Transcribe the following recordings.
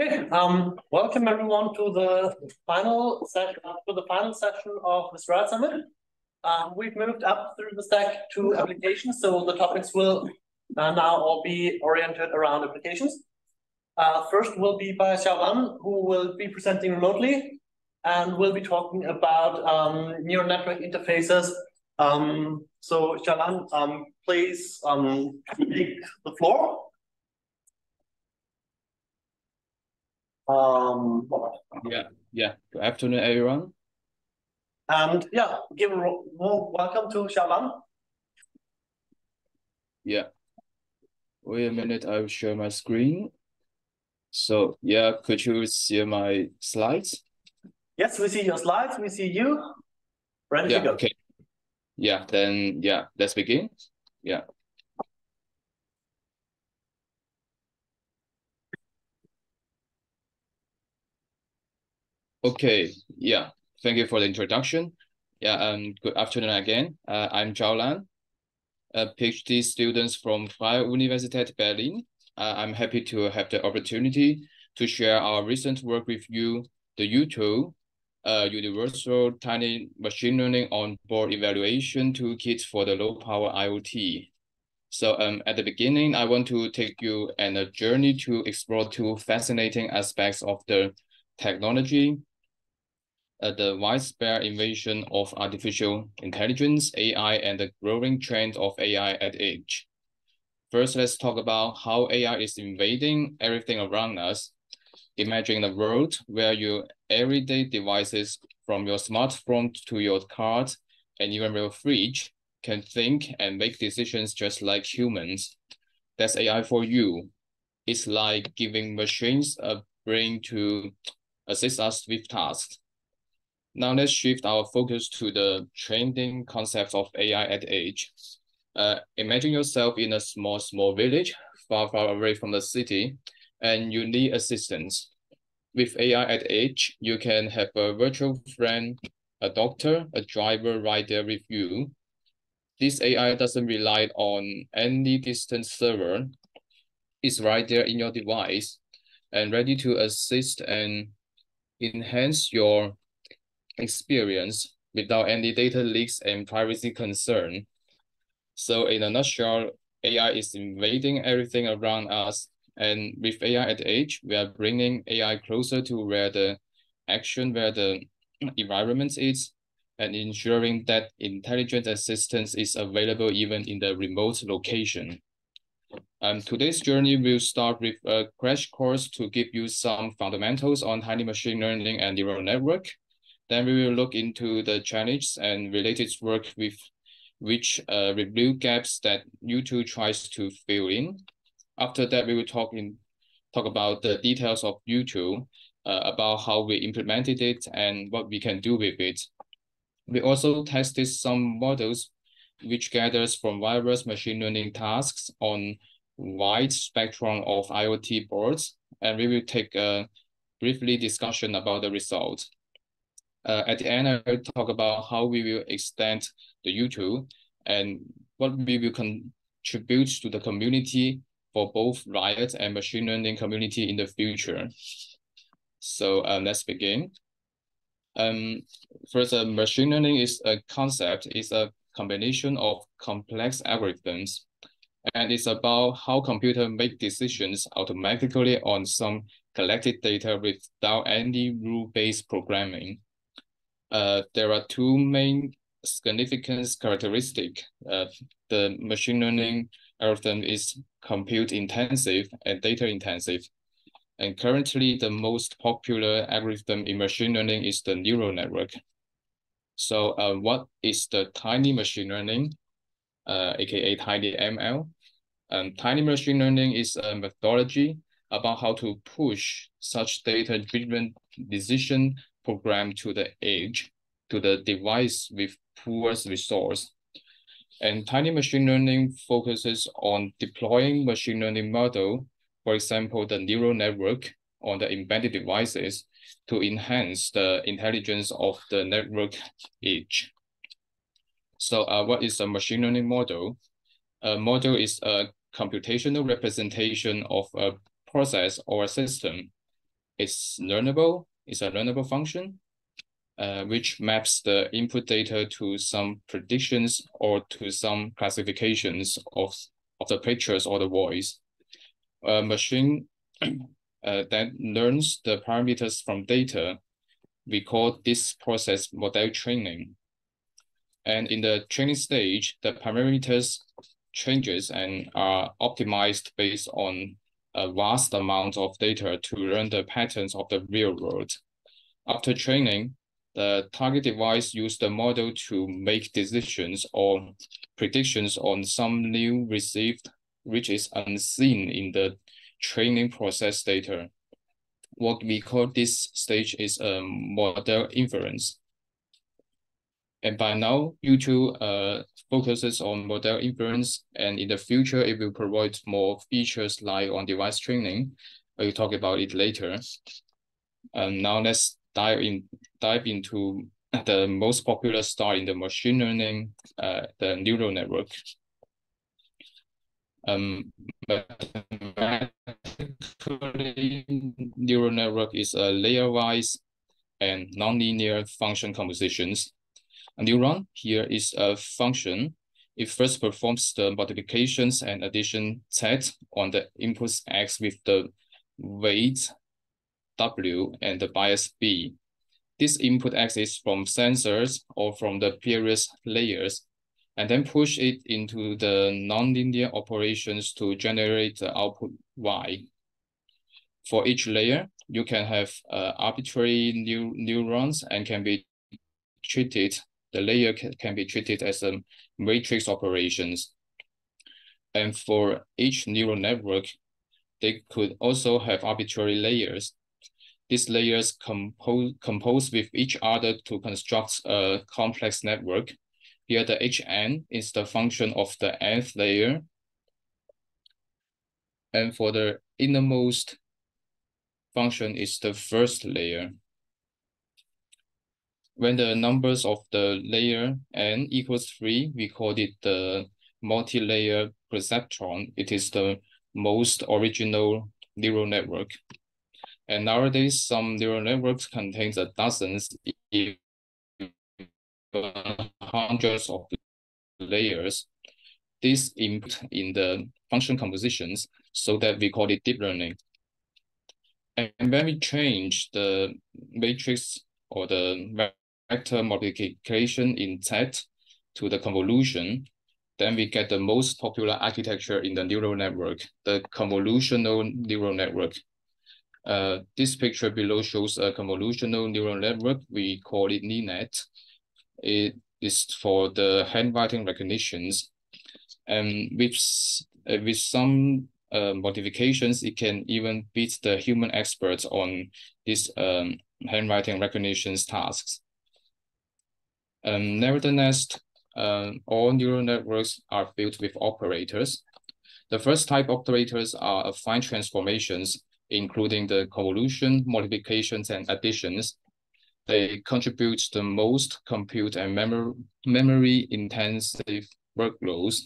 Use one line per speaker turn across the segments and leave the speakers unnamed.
Okay, um, welcome everyone to the final session to the final session of the Stride Summit. Um, we've moved up through the stack to applications, so the topics will uh, now all be oriented around applications. Uh, first will be by Zhaolan, who will be presenting remotely, and we'll be talking about um, neural network interfaces. Um, so Zhaolan, um, please um, take the floor. Um,
yeah, yeah. Good afternoon, everyone.
And yeah, give a warm welcome to Zhaolan.
Yeah. Wait a minute, I will share my screen. So yeah, could you see my slides?
Yes, we see your slides. We see you. Ready
yeah,
to go.
Okay. Yeah, then yeah, let's begin. Yeah. Okay, yeah. Thank you for the introduction. Yeah, um, good afternoon again. Uh, I'm Zhao Lan, a PhD student from Freie Universität Berlin. Uh, I'm happy to have the opportunity to share our recent work with you, the U-TOE, uh, Universal Tiny Machine Learning On-Board Evaluation Toolkit for the Low-Power IoT. So um, at the beginning, I want to take you on a journey to explore two fascinating aspects of the technology uh, the widespread invasion of artificial intelligence, AI, and the growing trend of AI at edge. First, let's talk about how AI is invading everything around us. Imagine a world where your everyday devices, from your smartphone to your car and even your fridge, can think and make decisions just like humans. That's AI for you. It's like giving machines a brain to assist us with tasks. Now let's shift our focus to the trending concept of AI at edge. Uh, imagine yourself in a small, small village, far, far away from the city, and you need assistance. With AI at edge, you can have a virtual friend, a doctor, a driver right there with you. This AI doesn't rely on any distant server. It's right there in your device and ready to assist and enhance your experience without any data leaks and privacy concern. So in a nutshell, AI is invading everything around us. And with AI at edge, we are bringing AI closer to where the action, where the environment is, and ensuring that intelligent assistance is available even in the remote location. Um, today's journey will start with a crash course to give you some fundamentals on tiny machine learning and neural network. Then we will look into the challenges and related work with which uh, review gaps that U-TOE tries to fill in. After that, we will talk in talk about the details of U-TOE, uh, about how we implemented it and what we can do with it. We also tested some models which gathers from various machine learning tasks on wide spectrum of IoT boards, and we will take a briefly discussion about the results. Uh, at the end, I will talk about how we will extend the U-TOE and what we will contribute to the community for both Riot and machine learning community in the future. So um, let's begin. Um, first, uh, machine learning is a concept, it's a combination of complex algorithms. And it's about how computers make decisions automatically on some collected data without any rule-based programming uh, there are two main significance characteristic. Uh, the machine learning algorithm is compute intensive and data intensive. And currently the most popular algorithm in machine learning is the neural network. So uh, what is the tiny machine learning, uh, aka tiny ML? Um, tiny machine learning is a methodology about how to push such data-driven decision program to the edge, to the device with poorest resource. And tiny machine learning focuses on deploying machine learning model, for example, the neural network on the embedded devices to enhance the intelligence of the network edge. So uh, what is a machine learning model? A model is a computational representation of a process or a system It's learnable, it's a learnable function, uh, which maps the input data to some predictions or to some classifications of, of the pictures or the voice. A machine uh, that learns the parameters from data, we call this process model training. And in the training stage, the parameters changes and are optimized based on a vast amount of data to learn the patterns of the real world. After training, the target device use the model to make decisions or predictions on some new received, which is unseen in the training process data. What we call this stage is a model inference. And by now, U-TOE uh, focuses on model inference, and in the future, it will provide more features like on-device training. I will talk about it later. Um, now let's dive in dive into the most popular style in the machine learning, uh, the neural network. Um, neural network is a layer-wise and nonlinear function compositions neuron here is a function. It first performs the multiplications and addition set on the input x with the weight w and the bias b. This input x is from sensors or from the previous layers, and then push it into the nonlinear operations to generate the output y. For each layer, you can have uh, arbitrary new neurons and can be treated the layer can, can be treated as a matrix operations. And for each neural network, they could also have arbitrary layers. These layers compose, compose with each other to construct a complex network. Here, the Hn is the function of the nth layer. And for the innermost function is the first layer when the numbers of the layer n equals three, we call it the multi-layer perceptron. It is the most original neural network. And nowadays, some neural networks contains a dozens, hundreds of layers. This input in the function compositions so that we call it deep learning. And when we change the matrix or the vector multiplication in Z to the convolution, then we get the most popular architecture in the neural network, the convolutional neural network. Uh, this picture below shows a convolutional neural network. We call it LeNet. It is for the handwriting recognitions. And with, uh, with some uh, modifications, it can even beat the human experts on these um, handwriting recognitions tasks. Um, nevertheless, um, all neural networks are built with operators. The first type operators are affine transformations, including the convolution, multiplications, and additions. They contribute the most compute and memory, memory intensive workloads.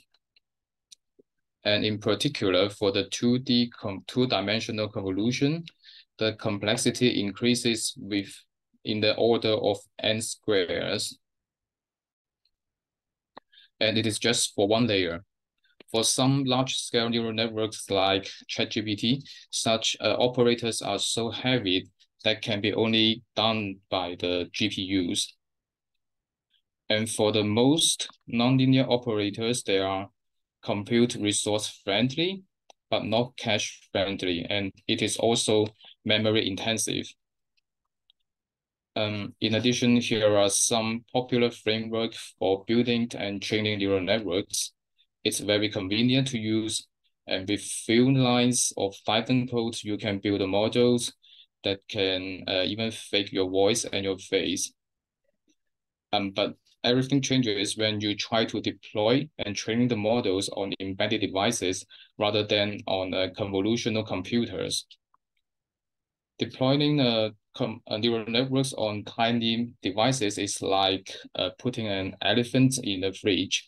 And in particular, for the 2D two-dimensional convolution, the complexity increases with in the order of n squares and it is just for one layer. For some large-scale neural networks like ChatGPT, such uh, operators are so heavy that can be only done by the GPUs. And for the most nonlinear operators, they are compute resource friendly, but not cache friendly, and it is also memory intensive. Um, in addition, here are some popular frameworks for building and training neural networks. It's very convenient to use, and with few lines of Python code, you can build models that can uh, even fake your voice and your face. Um, but everything changes when you try to deploy and train the models on embedded devices rather than on uh, convolutional computers. Deploying a uh, neural networks on tiny devices is like uh, putting an elephant in a fridge.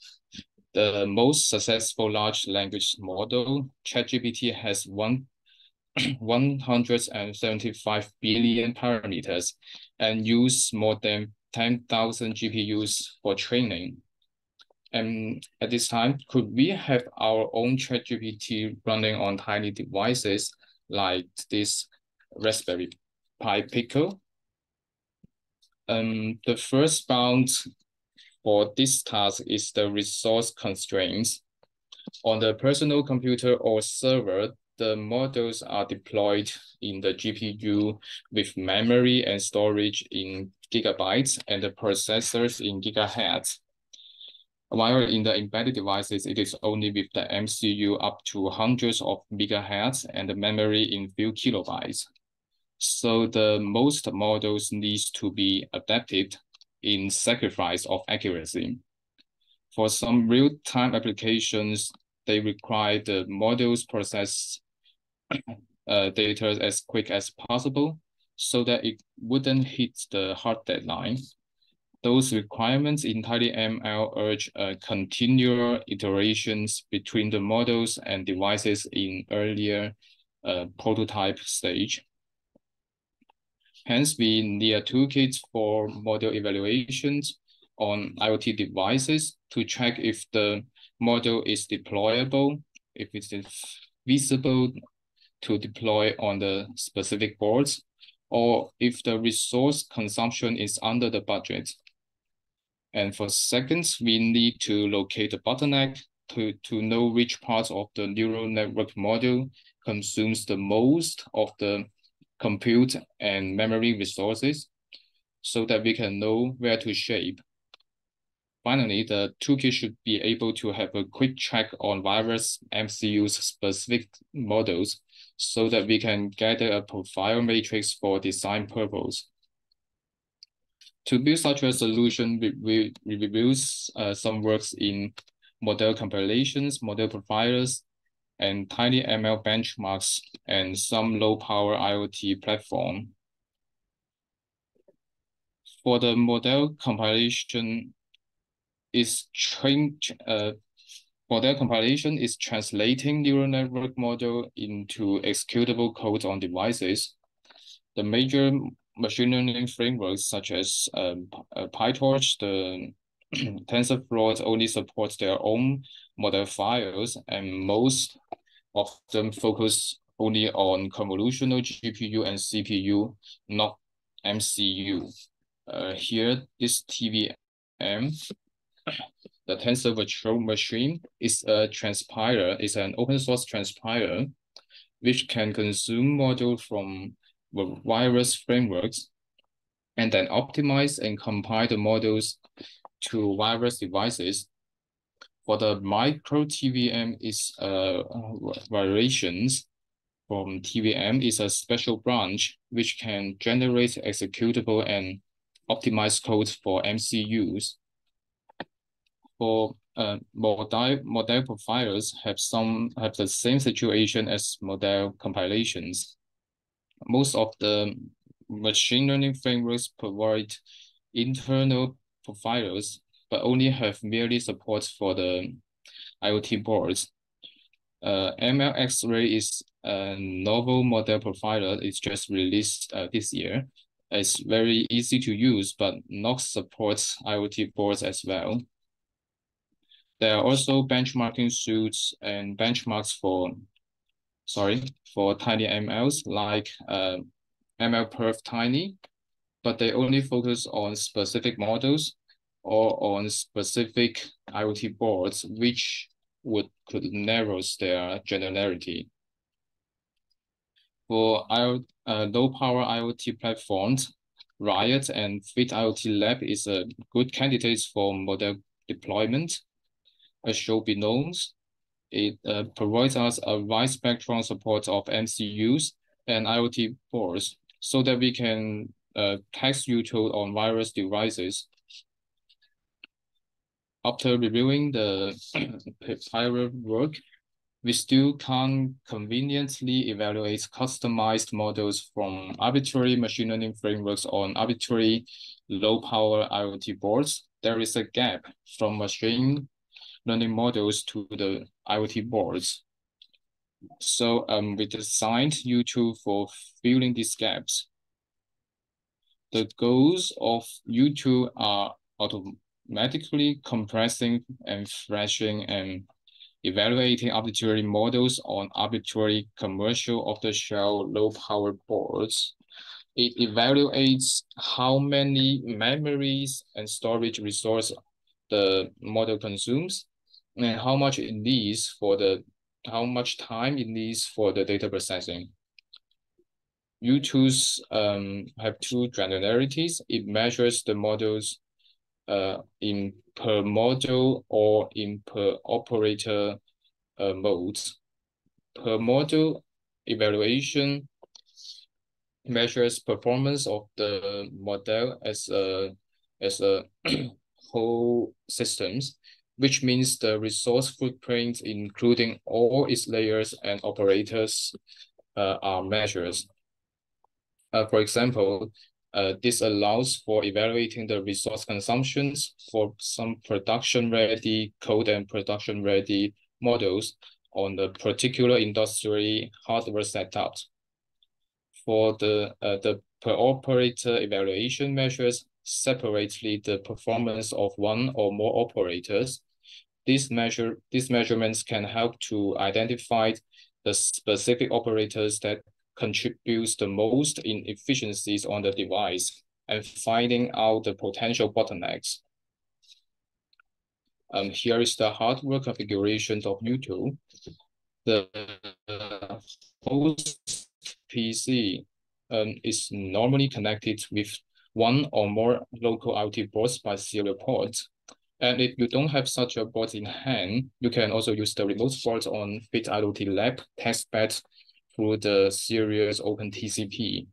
The most successful large language model, ChatGPT, has one 175 billion parameters and use more than 10,000 GPUs for training. And at this time, could we have our own ChatGPT running on tiny devices like this Raspberry Pi Pico? Um, the first bound for this task is the resource constraints. On the personal computer or server, the models are deployed in the GPU with memory and storage in gigabytes and the processors in gigahertz. While in the embedded devices, it is only with the MCU up to hundreds of megahertz and the memory in few kilobytes. So the most models needs to be adapted in sacrifice of accuracy. For some real-time applications, they require the models process uh, data as quick as possible so that it wouldn't hit the hard deadline. Those requirements in TinyML urge uh, continual iterations between the models and devices in earlier uh, prototype stage. Hence, we need a toolkit for model evaluations on IoT devices to check if the model is deployable, if it is feasible to deploy on the specific boards, or if the resource consumption is under the budget. And for seconds, we need to locate the bottleneck to, to know which parts of the neural network model consumes the most of the compute and memory resources so that we can know where to shape. Finally, the toolkit should be able to have a quick check on various MCU's specific models so that we can gather a profile matrix for design purpose. To build such a solution, we, we, we review uh, some works in model compilations, model profilers, and TinyML benchmarks, and some low-power IoT platform. For the model compilation, is train, uh, model compilation is translating neural network model into executable code on devices. The major machine learning frameworks such as um, uh, PyTorch, the TensorFlow only supports their own model files, and most of them focus only on convolutional GPU and CPU, not MCU. Uh, here, this TVM, the Tensor Virtual Machine, is a transpiler, is an open source transpiler, which can consume module from various frameworks and then optimize and compile the models to various devices. For the micro TVM is uh, variations from TVM is a special branch which can generate executable and optimized code for MCUs. For uh, model, model profilers have some have the same situation as model compilations most of the machine learning frameworks provide internal profilers, but only have merely support for the IoT boards. Uh, MLX-Ray is a novel model profiler. It's just released uh, this year. It's very easy to use, but not supports IoT boards as well. There are also benchmarking suits and benchmarks for sorry, for TinyMLs like uh, MLPerf Tiny, but they only focus on specific models or on specific IoT boards, which would could narrow their generality. For IoT, uh, low power IoT platforms, Riot and Fit IoT Lab is a good candidate for model deployment. As should be known, it uh, provides us a wide spectrum support of MCUs and IoT boards so that we can uh, test U-TOE on various devices. After reviewing the prior work, we still can't conveniently evaluate customized models from arbitrary machine learning frameworks on arbitrary low power IoT boards. There is a gap from machine learning models to the IoT boards. So um, we designed U-TOE for filling these gaps. The goals of U-TOE are automatically compressing and thrashing and evaluating arbitrary models on arbitrary commercial off-the-shelf low-power boards. It evaluates how many memories and storage resource the model consumes and how much it needs for the how much time it needs for the data processing. U-TOE's um, have two granularities. It measures the models uh, in per module or in per operator uh, modes. Per module evaluation measures performance of the model as a as a whole systems, which means the resource footprint, including all its layers and operators, uh, are measures. Uh, for example, uh, this allows for evaluating the resource consumptions for some production-ready code and production-ready models on the particular industry hardware setup. For the, uh, the per operator evaluation measures separately the performance of one or more operators. These measure these measurements can help to identify the specific operators that contributes the most inefficiencies on the device and finding out the potential bottlenecks. Um, here is the hardware configuration of U-TOE. The host PC um, is normally connected with one or more local IoT boards by serial ports. And if you don't have such a board in hand, you can also use the remote port on Fit IoT Lab testbed through the serials open TCP.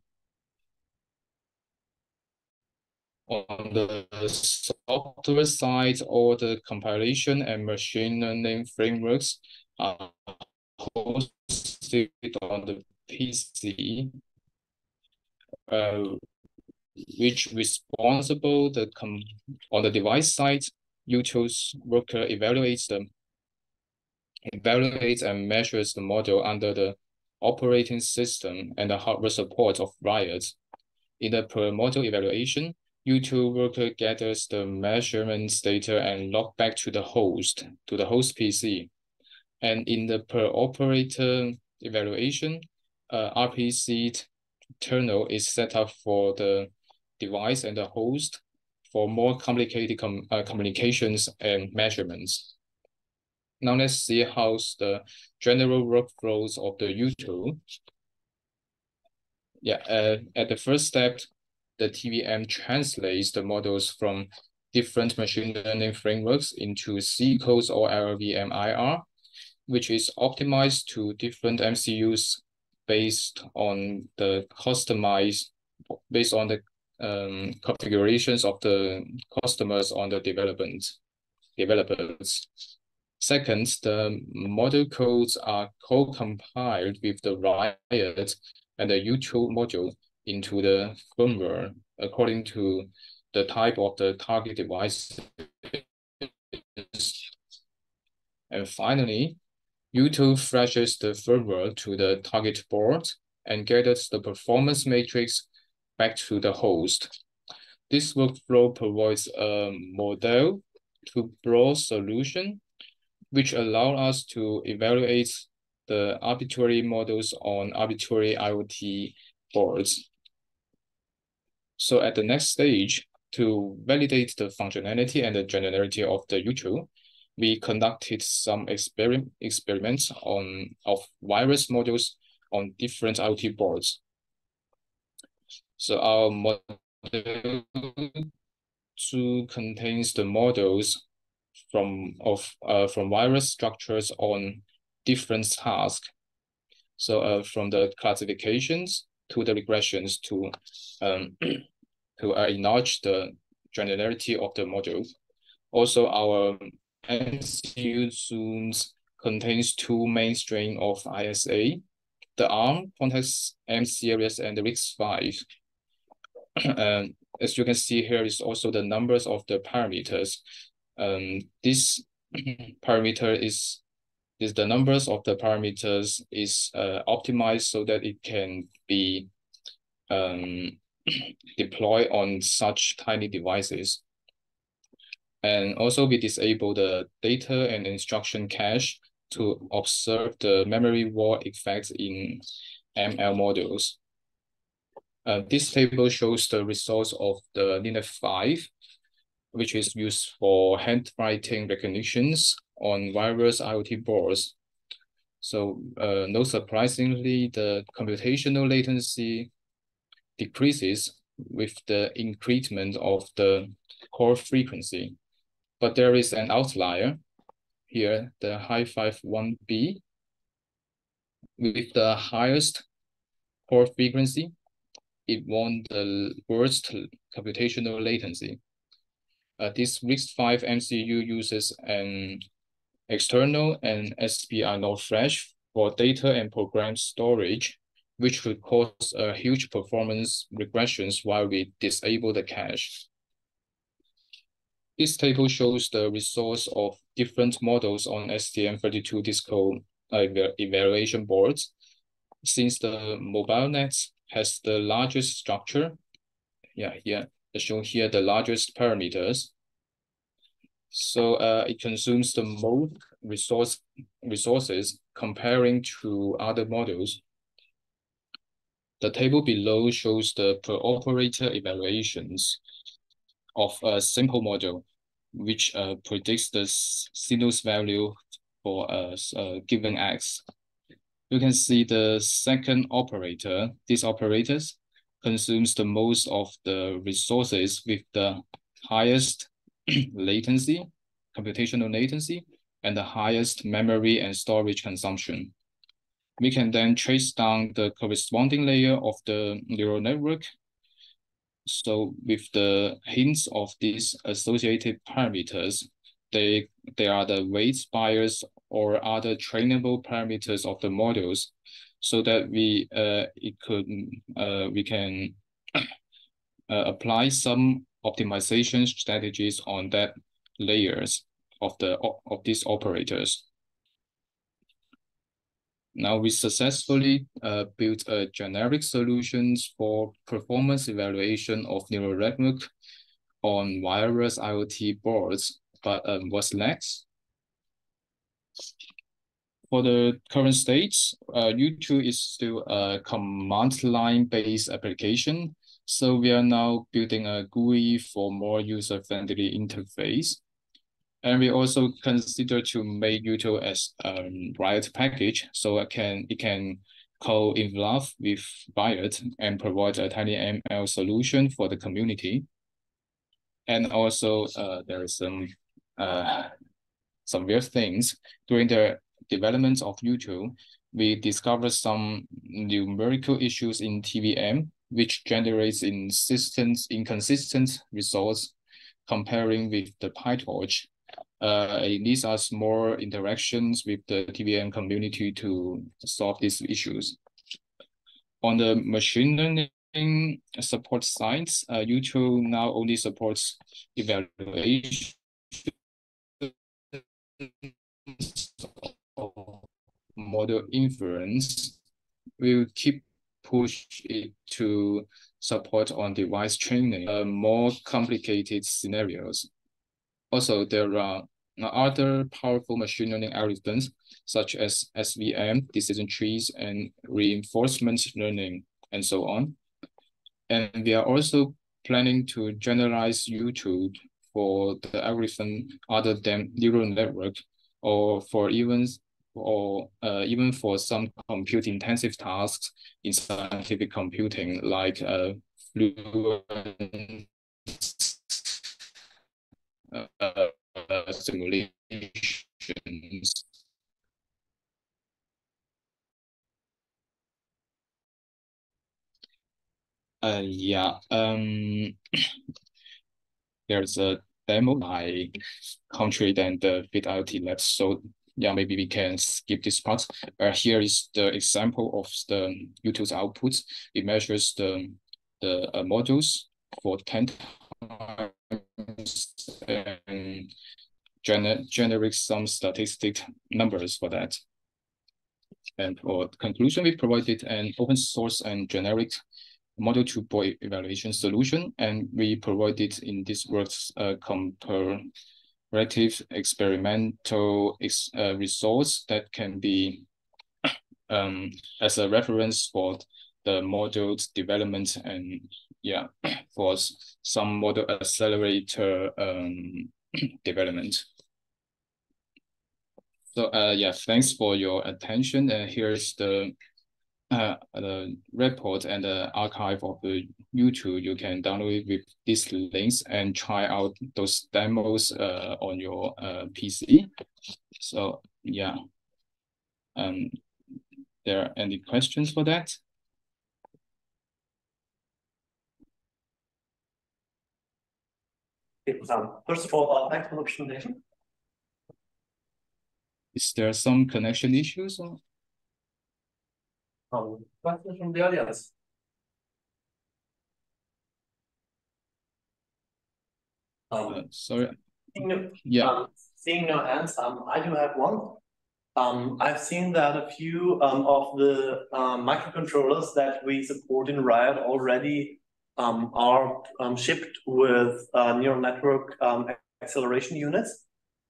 On the software side, all the compilation and machine learning frameworks are hosted on the PC, uh, which responsible the com on the device side, U-TOE's worker evaluates them, evaluates and measures the model under the operating system and the hardware support of Riot. In the per model evaluation, U-TOE worker gathers the measurements data and log back to the host, to the host PC. And in the per operator evaluation, uh, RPC terminal is set up for the device and the host for more complicated com uh, communications and measurements. Now let's see how's the general workflows of the U-TOE. Yeah, uh, at the first step, the TVM translates the models from different machine learning frameworks into C codes or LLVM-IR, which is optimized to different MCUs based on the customized, based on the um, configurations of the customers on the development developers. Second, the model codes are co-compiled with the Riot and the U-TOE module into the firmware according to the type of the target device. And finally, U-TOE flashes the firmware to the target board and gathers the performance matrix back to the host. This workflow provides a model to broad solution which allow us to evaluate the arbitrary models on arbitrary IoT boards. So at the next stage, to validate the functionality and the generality of the U-TOE, we conducted some experiment experiments on of virus models on different IoT boards. So our model zoo contains the models from of uh, from virus structures on different tasks. So uh, from the classifications to the regressions to um, to uh, enlarge the granularity of the module. Also, our MCU zooms contains two main strain of ISA, the ARM Cortex M series and the RISC-V. um, as you can see here is also the numbers of the parameters um, this parameter is is the numbers of the parameters is uh, optimized so that it can be um, deployed on such tiny devices. And also we disable the data and instruction cache to observe the memory wall effects in ML models. Uh, this table shows the results of the LeNet 5, which is used for handwriting recognitions on various IoT boards. So uh, no surprisingly, the computational latency decreases with the increment of the core frequency. But there is an outlier here, the HiFive1 b with the highest core frequency, it won the worst computational latency. Uh, this RISC-V MCU uses an external and SPI NOR flash for data and program storage, which could cause a huge performance regressions while we disable the cache. This table shows the results of different models on STM32 Disco uh, evaluation boards. Since the mobile MobileNet has the largest structure, yeah, here, shown here the largest parameters, so uh, it consumes the most resource resources comparing to other models. The table below shows the per operator evaluations of a simple model, which uh, predicts the sinus value for a, a given x. You can see the second operator, these operators consumes the most of the resources with the highest latency, computational latency, and the highest memory and storage consumption. We can then trace down the corresponding layer of the neural network. So with the hints of these associated parameters, they, they are the weights bias or other trainable parameters of the models so that we uh, it could uh, we can uh, apply some optimization strategies on that layers of the of these operators. Now we successfully uh, built a generic solutions for performance evaluation of neural network on wireless IoT boards, but um, what's next? For the current state, uh, U-TOE is still a command line based application so we are now building a GUI for more user-friendly interface. And we also consider to make U-TOE as a Riot package so it can it can co-involve with Riot and provide a tiny ML solution for the community. And also uh, there is some uh, some weird things during the development of U-TOE. We discovered some numerical issues in TVM which generates inconsistent results comparing with the PyTorch. Uh, it needs us more interactions with the TVM community to solve these issues. On the machine learning support side, uh, U-TOE now only supports evaluation model inference. We'll keep push it to support on device training, uh, more complicated scenarios. Also, there are other powerful machine learning algorithms such as SVM, decision trees, and reinforcement learning, and so on. And we are also planning to generalize U-TOE for the algorithm other than neural network or for even or uh, even for some compute intensive tasks in scientific computing like uh, fluent uh, simulations. Uh, yeah, um, there's a demo by Country and the Fit IoT. So yeah, maybe we can skip this part. Uh, here is the example of the U-TOE's output. It measures the the uh, modules for 10 times and gener generate some statistic numbers for that. And for conclusion, we provided an open source and generic model to boy evaluation solution, and we provided in this works a comparative experimental ex uh, results that can be um, as a reference for the model development and yeah, for some model accelerator um, development. So uh, yeah, thanks for your attention. And here's the uh, the report and the arXiv of the U-TOE. You can download it with these links and try out those demos uh, on your uh, PC. So yeah, um, there are any questions for that?
Um, first of all, uh, thanks for the presentation.
Is there some connection issues? Or?
Um, questions from the audience?
Um, uh, sorry.
Seeing no, yeah. Um, seeing no hands, um, I do have one. Um, I've seen that a few um, of the um, microcontrollers that we support in Riot already um, are um, shipped with uh, neural network um, acceleration units.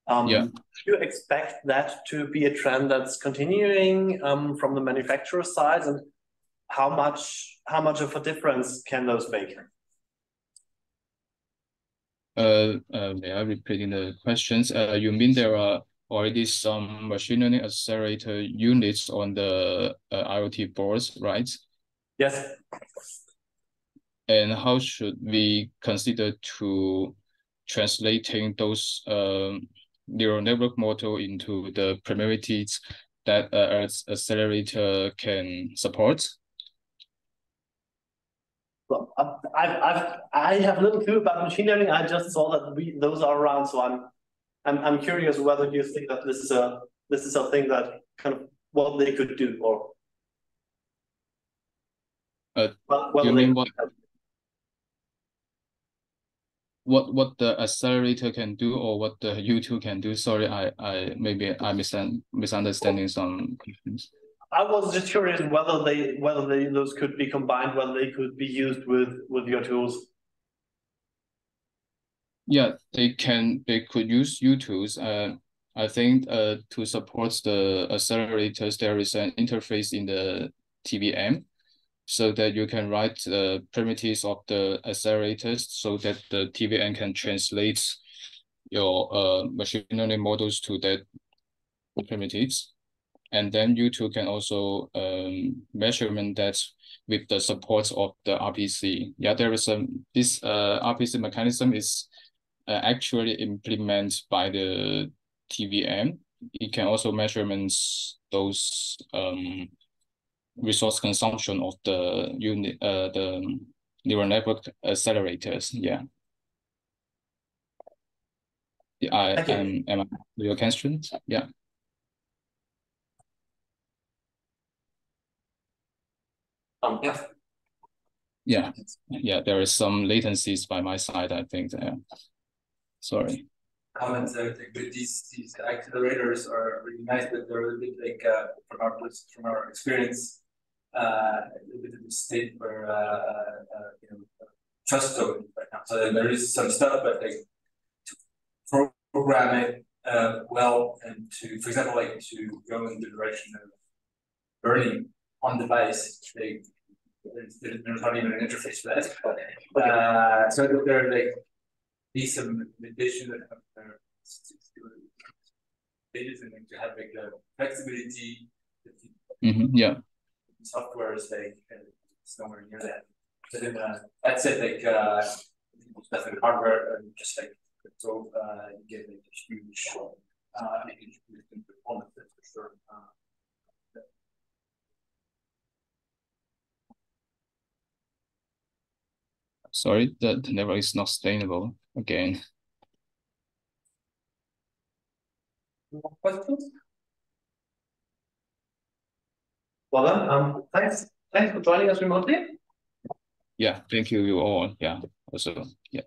Um, yeah. Do you expect that to be a trend that's continuing um, from the manufacturer side, and how much how much of a difference can those make?
Uh, uh, may I repeat the questions? Uh, you mean there are already some machine learning accelerator units on the uh, IoT boards, right?
Yes.
And how should we consider to translating those um, neural network model into the primitives that uh, accelerator can support?
Well, I've, I've, I have little clue about machine learning. I just saw that we, those are around, so I'm, I'm, I'm curious whether you think that this is a, this is a thing that kind of what they could do, or.
Uh, well, you mean what? What what the accelerator can do or what the YouTube can do. Sorry, I I maybe I misun misunderstanding some questions.
I was just curious whether they whether they those could be combined, whether they could be used with with your tools.
Yeah, they can. They could use U-TOE's. Uh, I think uh to support the accelerators, there is an interface in the TVM so that you can write the primitives of the accelerators so that the TVM can translate your uh, machine learning models to that primitives. And then U-TOE can also um, measurement that with the support of the RPC. Yeah, there is a, this uh, RPC mechanism is uh, actually implemented by the TVM. It can also measurements those um, resource consumption of the unit, uh, the neural network accelerators. Yeah. yeah I am, am I your question? Yeah.
Um, yeah.
Yeah, yeah, there is some latencies by my side, I think. Yeah. Sorry
comments I think with these these accelerators are really nice, but they're a bit like uh, from our from our experience, uh, a bit of a state for uh, uh, you know trust zone right now. So there is some stuff, but like to program it uh, well and to, for example, like to go in the direction of learning on device, they there's, there's not even an interface for that. Uh, so there are like need some addition that have their stages and to have like the flexibility.
Mm -hmm, yeah.
Software is like uh, it's nowhere near that. So then uh, that's it. Like uh, stuff in hardware and just like so uh, you get like a huge uh, huge performance for sure. Uh,
Sorry, the, the network is not sustainable again.
Questions? Well then, um, thanks, thanks for joining us remotely.
Yeah, thank you, you all. Yeah, also, yeah.